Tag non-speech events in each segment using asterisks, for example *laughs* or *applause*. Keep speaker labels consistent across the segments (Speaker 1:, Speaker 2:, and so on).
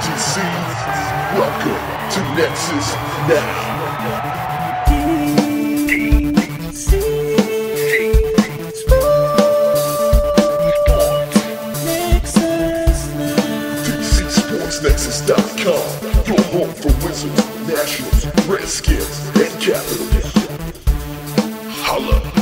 Speaker 1: DC. Welcome to Nexus Now. DCSportsNexus.com, your home for Wizards, Nationals, Redskins, and Capitals. Holla.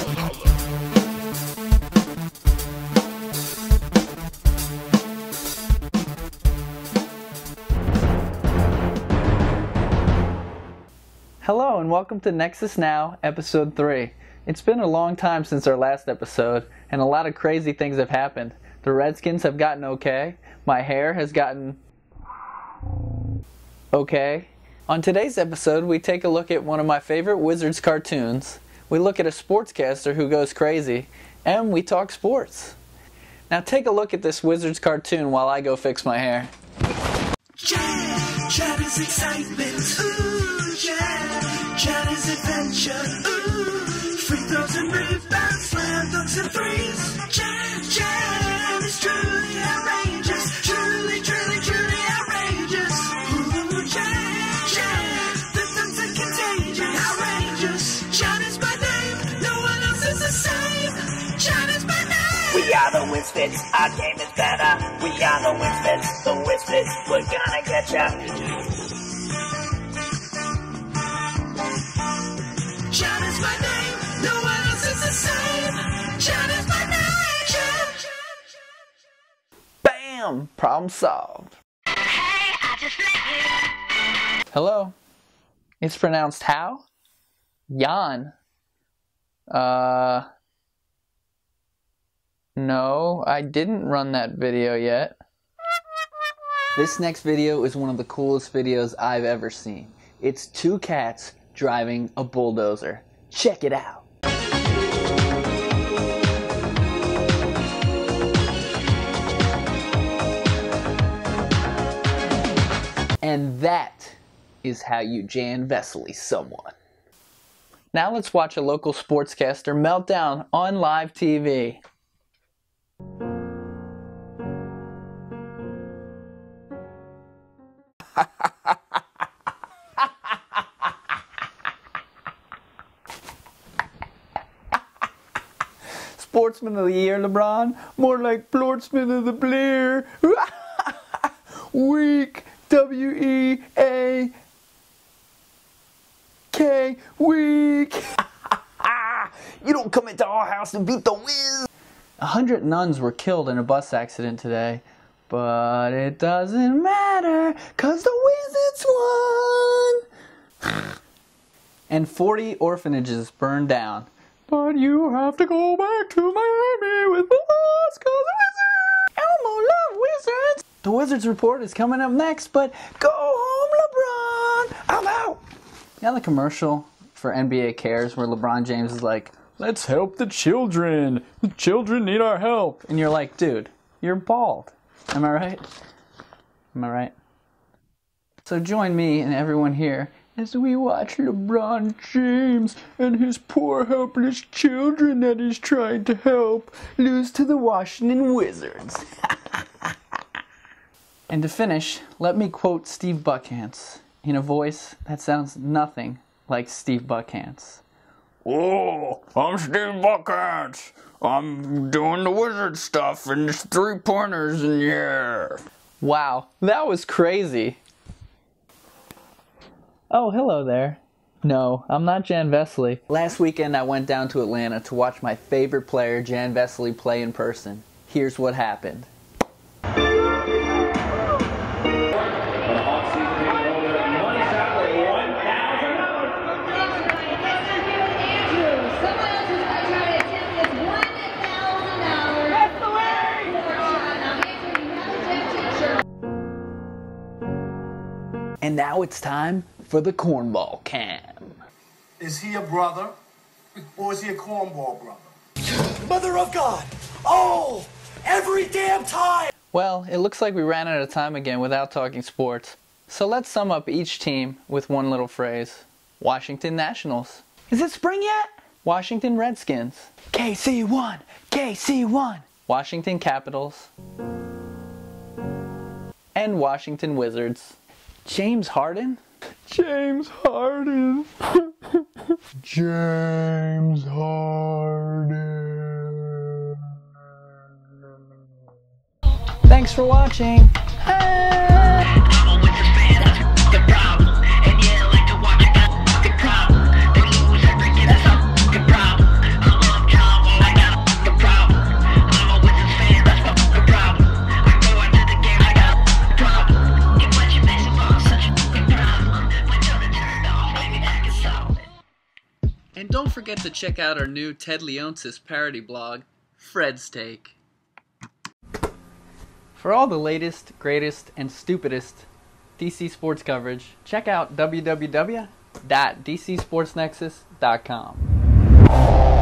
Speaker 2: Hello and welcome to Nexus Now, episode 3. It's been a long time since our last episode, and a lot of crazy things have happened. The Redskins have gotten okay, my hair has gotten okay. On today's episode, we take a look at one of my favorite Wizards cartoons, we look at a sportscaster who goes crazy, and we talk sports. Now take a look at this Wizards cartoon while I go fix my hair.
Speaker 3: Is adventure. Ooh, free throws and rebounds, slam dunks and threes. Chat, chat is truly outrageous. Truly, truly, truly outrageous. Ooh, chat, chat, the dunks are contagious. Outrageous. Chat is my name. No one else is the same. Chat is my name.
Speaker 4: We are the Wisfits, our game is better. We are the Wisfits, the Wisfits, we're gonna get ya.
Speaker 3: Chat is my name. No one else is the same. Chat my name. Chat.
Speaker 2: Bam! Problem solved. Hello. It's pronounced how? Jan. Uh. No, I didn't run that video yet. This next video is one of the coolest videos I've ever seen. It's two cats driving a bulldozer. Check it out. And that is how you Jan Vesely someone. Now let's watch a local sportscaster meltdown on live TV. *laughs* Sportsman of the Year, LeBron. More like Plortsman of the Blair. *laughs* Weak. W E A K. Weak. *laughs* you don't come into our house and beat the Wiz. A hundred nuns were killed in a bus accident today. But it doesn't matter, cause the Wizards won! *sighs* and 40 orphanages burned down. But you have to go back to Miami with us, cause the Wizards! Elmo love Wizards! The Wizards report is coming up next, but go home, LeBron! I'm out! Know the commercial for NBA Cares where LeBron James is like, Let's help the children. The children need our help. And you're like, dude, you're bald. Am I right? Am I right? So join me and everyone here as we watch LeBron James and his poor helpless children that he's trying to help lose to the Washington Wizards. *laughs* and to finish, let me quote Steve Buckhantz in a voice that sounds nothing like Steve Buckhantz.
Speaker 5: Oh, I'm Steve Buckhantz. I'm doing the wizard stuff and there's three pointers in the air.
Speaker 2: Wow, that was crazy. Oh, hello there. No, I'm not Jan Vesely. Last weekend I went down to Atlanta to watch my favorite player, Jan Vesely, play in person. Here's what happened. And now it's time for the cornball cam.
Speaker 6: Is he a brother? Or is he a cornball brother?
Speaker 3: Mother of God. Oh, every damn time.
Speaker 2: Well, it looks like we ran out of time again without talking sports. So let's sum up each team with one little phrase. Washington Nationals. Is it spring yet? Washington Redskins. KC1! KC1! Washington Capitals.
Speaker 4: and Washington Wizards. James Harden?
Speaker 2: James Harden. *laughs* James Harden.
Speaker 4: Thanks for watching. Forget to check out our new Ted Leonsis parody blog, Fred's Take. For all the latest, greatest, and stupidest DC sports coverage, check out www.dcsportsnexus.com.